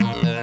Yeah.